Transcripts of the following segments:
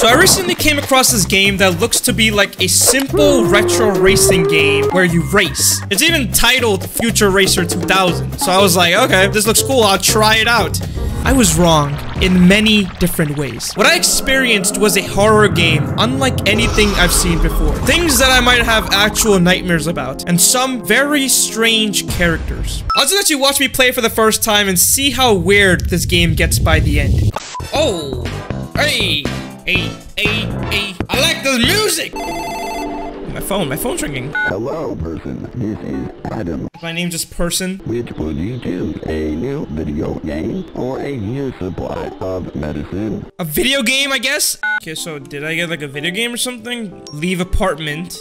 So I recently came across this game that looks to be like a simple retro racing game where you race. It's even titled Future Racer 2000. So I was like, okay, this looks cool. I'll try it out. I was wrong in many different ways. What I experienced was a horror game unlike anything I've seen before. Things that I might have actual nightmares about, and some very strange characters. I'll just let you watch me play for the first time and see how weird this game gets by the end. Oh, hey, hey, hey, hey. I like the music! My phone, my phone's ringing. Hello, person. This is Adam. My name's just person. Which would you choose, a new video game or a new supply of medicine? A video game, I guess? Okay, so did I get like a video game or something? Leave apartment.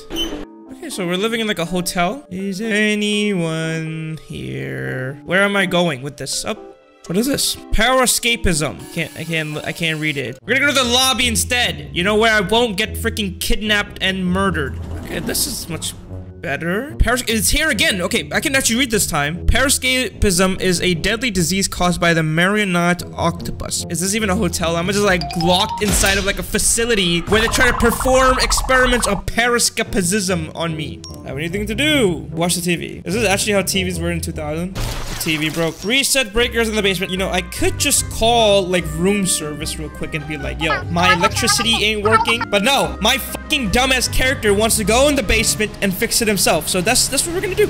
Okay, so we're living in like a hotel. Is anyone here? Where am I going with this? Up. What is this? Power escapism. Can't I can't I can't read it. We're gonna go to the lobby instead. You know where I won't get freaking kidnapped and murdered. Okay, this is much better. Paras it's here again. Okay, I can actually read this time. Parascapism is a deadly disease caused by the marionette octopus. Is this even a hotel? I'm just like locked inside of like a facility where they try to perform experiments of parascapism on me. I have anything to do. Watch the TV. Is this actually how TVs were in 2000? TV broke. Reset breakers in the basement. You know, I could just call like room service real quick and be like, yo, my electricity ain't working. But no, my fucking dumbass character wants to go in the basement and fix it himself. So that's that's what we're gonna do.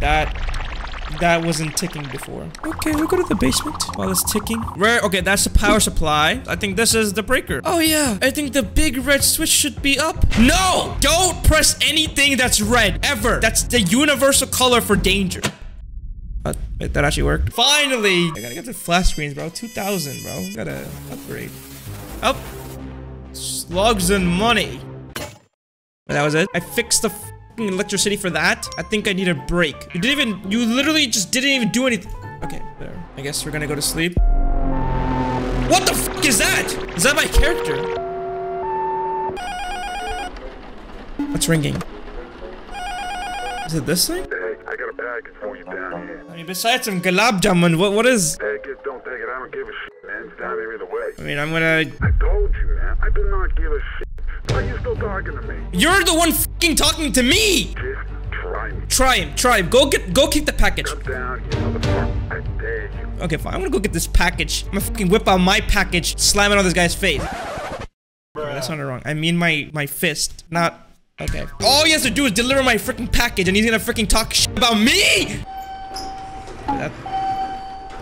That that wasn't ticking before. Okay, we'll go to the basement while it's ticking. Where? Okay, that's the power supply. I think this is the breaker. Oh yeah, I think the big red switch should be up. No! Don't press anything that's red, ever. That's the universal color for danger. Wait, that actually worked. Finally! I gotta get the flash screens, bro. 2000, bro. Gotta upgrade. Up. Slugs and money. And that was it. I fixed the electricity for that. I think I need a break. You didn't even- you literally just didn't even do anything. Okay, there. I guess we're gonna go to sleep. What the fuck is that? Is that my character? What's ringing? Is it this thing? I got a package for you down here. I mean, besides some gulab jamun, what what is? Take it, don't take it, I don't give a shit, man. It's down here either way. I mean, I'm gonna. I told you, man. I do not give a shit. Why are you still talking to me? You're the one fucking talking to me. Just try me. Try him. Try him. Go get. Go keep the package. Come down, you motherfucker. I dare you. Okay, fine. I'm gonna go get this package. I'm gonna fucking whip out my package, slam it on this guy's face. Alright, that sounded wrong. I mean my my fist, not. Okay. All he has to do is deliver my freaking package, and he's gonna freaking talk shit about me. That,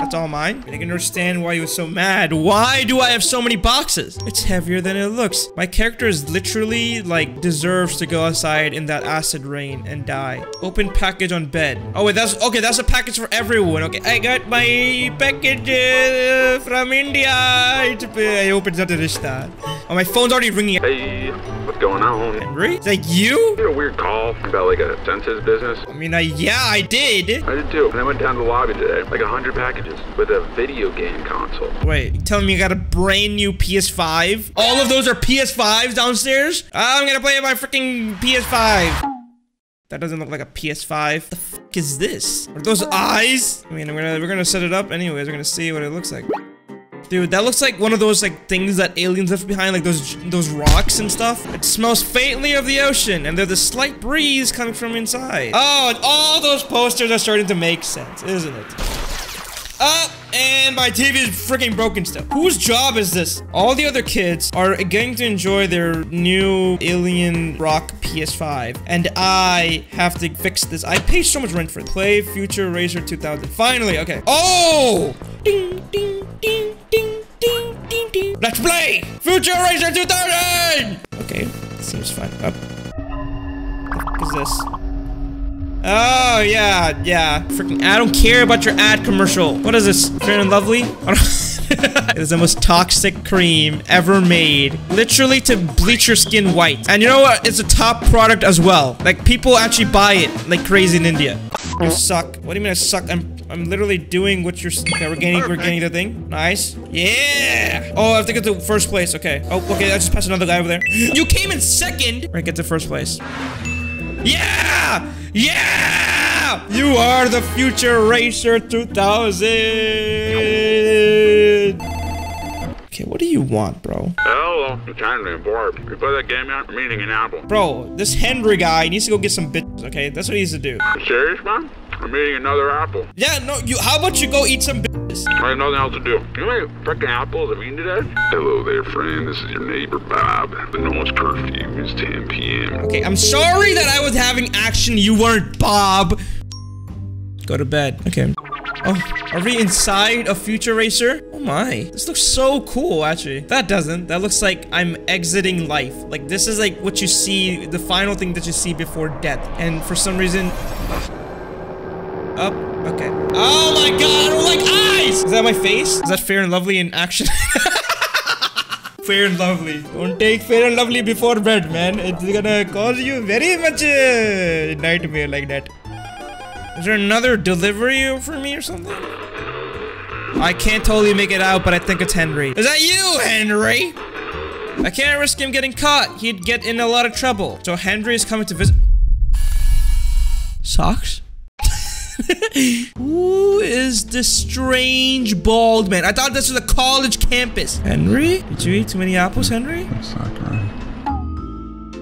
that's all mine. I can understand why he was so mad. Why do I have so many boxes? It's heavier than it looks. My character is literally like deserves to go outside in that acid rain and die. Open package on bed. Oh wait, that's okay. That's a package for everyone. Okay, I got my package uh, from India. I hope it's not a Rishta. Oh, my phone's already ringing. Hey, what's going on? Henry? Is that you? You had a weird call about like a census business. I mean, I yeah, I did. I did too. And I went down to the lobby today, like a hundred packages with a video game console. Wait, you telling me you got a brand new PS5? All of those are PS5s downstairs? I'm gonna play my freaking PS5. That doesn't look like a PS5. The fuck is this? Are those eyes? I mean, we're gonna we're gonna set it up anyways. We're gonna see what it looks like. Dude, that looks like one of those like things that aliens left behind, like those those rocks and stuff. It smells faintly of the ocean, and there's a slight breeze coming from inside. Oh, all those posters are starting to make sense, isn't it? Up and my TV is freaking broken still. Whose job is this? All the other kids are getting to enjoy their new Alien Rock PS5, and I have to fix this. I paid so much rent for it. Play Future Racer 2000. Finally, okay. Oh! Ding, ding, ding, ding, ding, ding, ding. Let's play Future Racer 2000! Okay, seems fine. Up. What is this? Oh, yeah, yeah. Freaking, I don't care about your ad commercial. What is this? Fair and Lovely? it is the most toxic cream ever made. Literally to bleach your skin white. And you know what? It's a top product as well. Like, people actually buy it like crazy in India. You suck. What do you mean I suck? I'm I'm literally doing what you're. Okay, we're getting we're getting the thing. Nice. Yeah. Oh, I have to get to first place. Okay. Oh, okay. I just passed another guy over there. You came in second. We're get to first place. Yeah! Yeah! You are the future racer 2000. Okay, what do you want, bro? Hello, it's Henry and Barb. You play that game yet? I'm eating an apple. Bro, this Henry guy needs to go get some bitches, okay? That's what he needs to do. You serious, man? I'm eating another apple. Yeah, no, you. How about you go eat some bitches? I have nothing else to do. You know how many freaking apples I've eaten today? Hello there, friend. This is your neighbor, Bob. The noise curfew is 10 p.m. Okay, I'm sorry that I was having action. You weren't, Bob. Go to bed. Okay. Oh, are we inside a future racer? Oh my. This looks so cool, actually. That doesn't. That looks like I'm exiting life. Like, this is like what you see, the final thing that you see before death. And for some reason... Up. Okay. Oh my god, I don't like eyes! Is that my face? Is that fair and lovely in action? fair and lovely. Don't take fair and lovely before bed, man. It's gonna cause you very much uh, nightmare like that. Is there another delivery for me or something? I can't totally make it out, but I think it's Henry. Is that you, Henry? I can't risk him getting caught. He'd get in a lot of trouble. So Henry is coming to visit. Socks? Who is this strange bald man? I thought this was a college campus. Henry? Did you eat too many apples, Henry?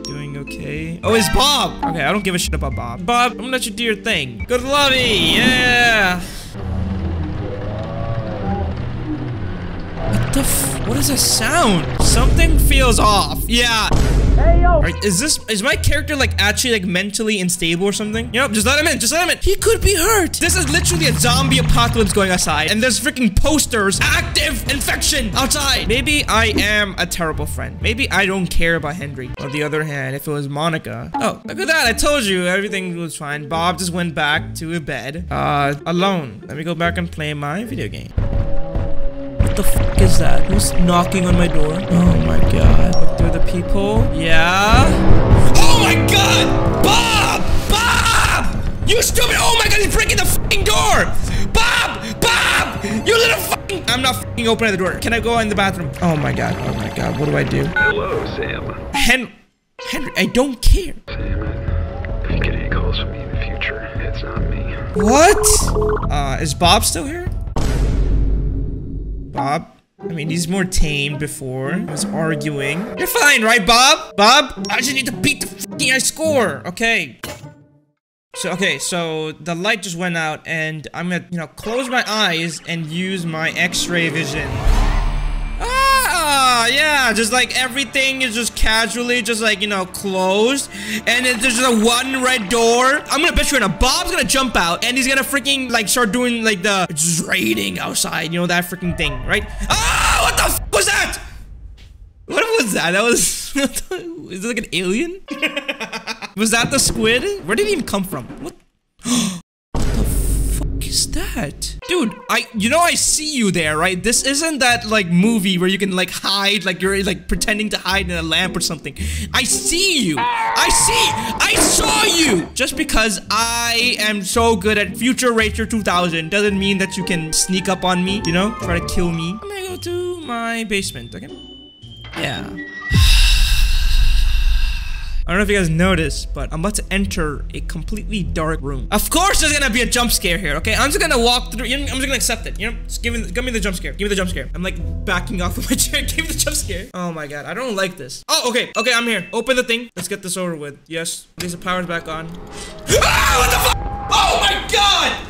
Doing okay. Oh, it's Bob. Okay, I don't give a shit about Bob. Bob, I'm gonna let you do your thing. Go to the lobby. Yeah. What the f- What is that sound? Something feels off. Yeah. Hey, yo. is this- is my character like actually like mentally unstable or something? Yep, just let him in, just let him in. He could be hurt. This is literally a zombie apocalypse going outside and there's freaking posters. Active infection outside. Maybe I am a terrible friend. Maybe I don't care about Henry. On the other hand, if it was Monica. Oh, look at that. I told you everything was fine. Bob just went back to a bed. Uh, alone. Let me go back and play my video game. What the fuck is that? Who's knocking on my door? Oh my god. Look through the people. Yeah. Oh my god! Bob! Bob! You stupid! Oh my god, he's breaking the fucking door! Bob! Bob! You little fucking... I'm not fucking opening the door. Can I go in the bathroom? Oh my god. Oh my god. What do I do? Hello, Sam. Hen... Henry, I don't care. Sam, if you get any calls from me in the future, it's not me. What? Uh, is Bob still here? Bob? I mean, he's more tame before. He was arguing. You're fine, right, Bob? Bob? I just need to beat the fucking high score. Okay. So, okay, so the light just went out and I'm gonna, you know, close my eyes and use my x-ray vision. Ah, yeah, just like everything is just casually just like, you know, closed. And then there's just a one red door. I'm gonna bet you in a Bob's gonna jump out and he's gonna freaking like start doing like the it's raining outside, you know, that freaking thing, right? Ah, what the f was that? What was that? That was, is it like an alien? was that the squid? Where did he even come from? What? is that? Dude, I you know I see you there, right? This isn't that like movie where you can like hide, like you're like pretending to hide in a lamp or something. I see you. I see. I saw you. Just because I am so good at Future Racer 2000 doesn't mean that you can sneak up on me, you know? Try to kill me. I'm gonna go to my basement, okay? Yeah. I don't know if you guys noticed, but I'm about to enter a completely dark room. Of course there's gonna be a jump scare here, okay? I'm just gonna walk through, I'm just gonna accept it, you know? Just give me, give me the jump scare. Give me the jump scare. I'm like backing off of my chair. Give me the jump scare. Oh my god, I don't like this. Oh, okay, okay, I'm here. Open the thing. Let's get this over with. Yes, least the power's back on. Ah, what the fuck? Oh my god!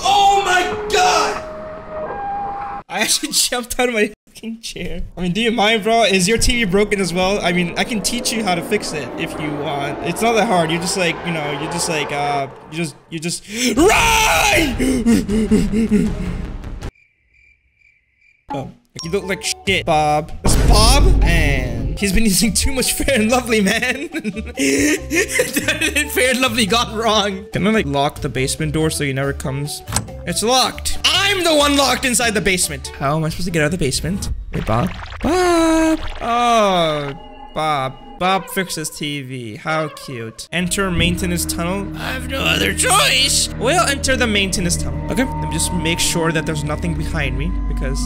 Oh my god! I actually jumped out of my fucking chair. I mean, do you mind, bro? Is your TV broken as well? I mean, I can teach you how to fix it if you want. It's not that hard. You're just like, you know, you're just like, uh, you just, you just, right! oh, you look like shit, Bob. That's Bob? Man, he's been using too much Fair and Lovely, man. Fair and Lovely got wrong. Can I like lock the basement door so he never comes? It's locked. I'm the one locked inside the basement. How am I supposed to get out of the basement? Hey, Bob. Bob. Oh, Bob. Bob fixes TV. How cute. Enter maintenance tunnel. I have no other choice. We'll enter the maintenance tunnel. Okay. Let me just make sure that there's nothing behind me because.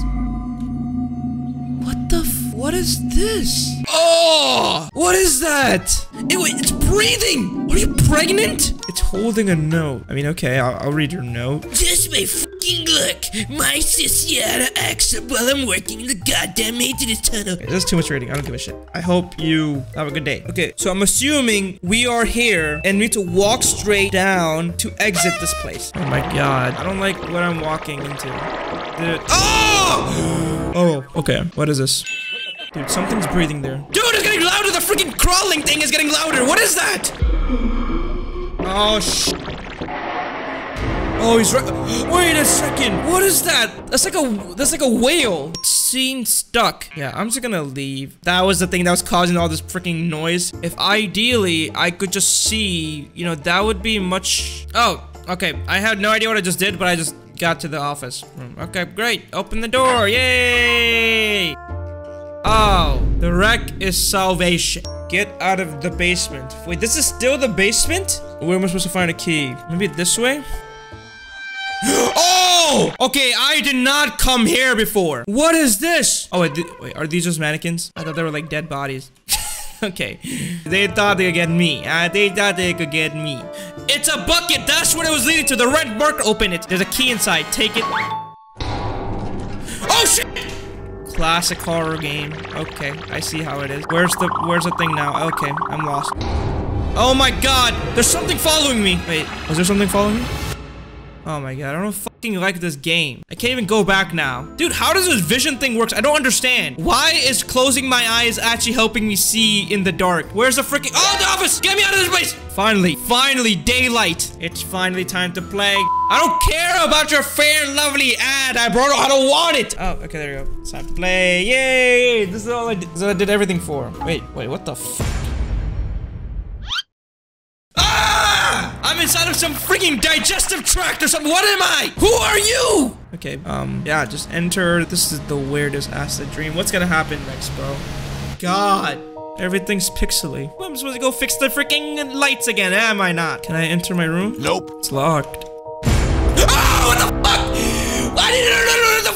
What the f- What is this? Oh! What is that? It, wait, it's breathing! Are you pregnant? It's holding a note. I mean, okay, I'll, I'll read your note. Just my fucking Look, my Siciata acts while I'm working in the goddamn maintenance tunnel. Okay, this is too much reading. I don't give a shit. I hope you have a good day. Okay, so I'm assuming we are here and we need to walk straight down to exit this place. Oh my god. I don't like what I'm walking into. Dude. Oh! Oh, okay. What is this? Dude, something's breathing there. Dude, it's getting louder! The freaking crawling thing is getting louder! What is that? Oh, sh- Oh, he's right. Wait a second. What is that? That's like a that's like a whale. Scene stuck. Yeah, I'm just gonna leave. That was the thing that was causing all this freaking noise. If ideally I could just see, you know, that would be much. Oh, okay. I had no idea what I just did, but I just got to the office room. Okay, great. Open the door. Yay! Oh, the wreck is salvation. Get out of the basement. Wait, this is still the basement? Where am I supposed to find a key? Maybe this way? oh! Okay, I did not come here before. What is this? Oh, wait, th wait, are these just mannequins? I thought they were like dead bodies. okay. They thought they could get me. Uh, they thought they could get me. It's a bucket! That's what it was leading to. The red marker. Open it. There's a key inside. Take it. Oh, shit! Classic horror game. Okay, I see how it is. Where's the Where's the thing now? Okay, I'm lost. Oh my god! There's something following me! Wait, was there something following me? Oh my god, I don't fucking like this game. I can't even go back now. Dude, how does this vision thing work? I don't understand. Why is closing my eyes actually helping me see in the dark? Where's the freaking- Oh, the office! Get me out of this place! Finally, finally, daylight. It's finally time to play. I don't care about your fair lovely ad. I brought. I don't want it. Oh, okay, there you go. It's time to play. Yay! This is all I did. What I did everything for. Wait, wait, what the f- I'm inside of some freaking digestive tract or something. What am I? Who are you? Okay, um, yeah, just enter. This is the weirdest acid dream. What's gonna happen next, bro? God. Everything's pixely. I'm supposed to go fix the freaking lights again, am I not? Can I enter my room? Nope. It's locked. Oh, what the fuck? Why did it the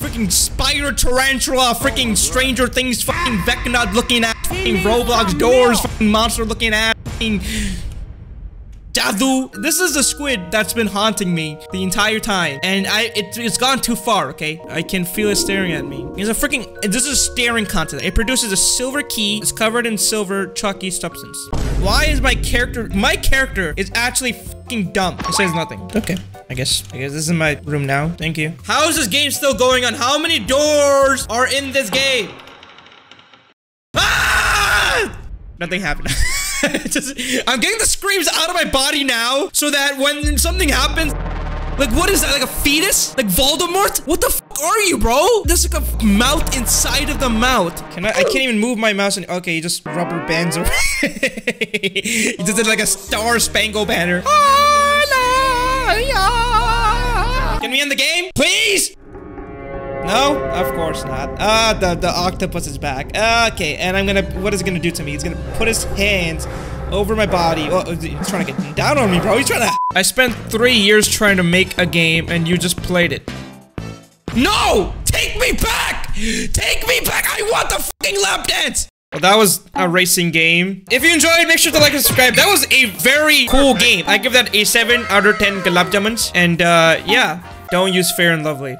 Freaking spider tarantula, freaking Stranger Things, fucking Vecna looking at, fucking Roblox doors, fucking monster looking at, fucking Dadu. This is a squid that's been haunting me the entire time, and I it, it's gone too far. Okay, I can feel it staring at me. It's a freaking. This is a staring contest. It produces a silver key. It's covered in silver chalky substance. Why is my character? My character is actually fucking dumb. It says nothing. Okay. I guess I guess this is my room now. Thank you. How is this game still going on? How many doors are in this game? Ah! Nothing happened. Just, I'm getting the screams out of my body now so that when something happens like what is that like a fetus? Like Voldemort? What the fuck are you bro? There's like a mouth inside of the mouth. Can I I can't even move my mouse and okay you just rubber bands away you just did like a star spangled banner. Ah, Can we end the game? Please no, of course not. Ah, the, the octopus is back. Okay, and I'm gonna, what is it gonna do to me? He's gonna put his hands over my body. Oh, he's trying to get down on me, bro. He's trying to. I spent three years trying to make a game and you just played it. No! Take me back! Take me back! I want the fucking lap dance! Well, that was a racing game. If you enjoyed, make sure to like and subscribe. That was a very cool game. I give that a 7 out of 10 gulab jamuns. And, uh, yeah. Don't use Fair and Lovely.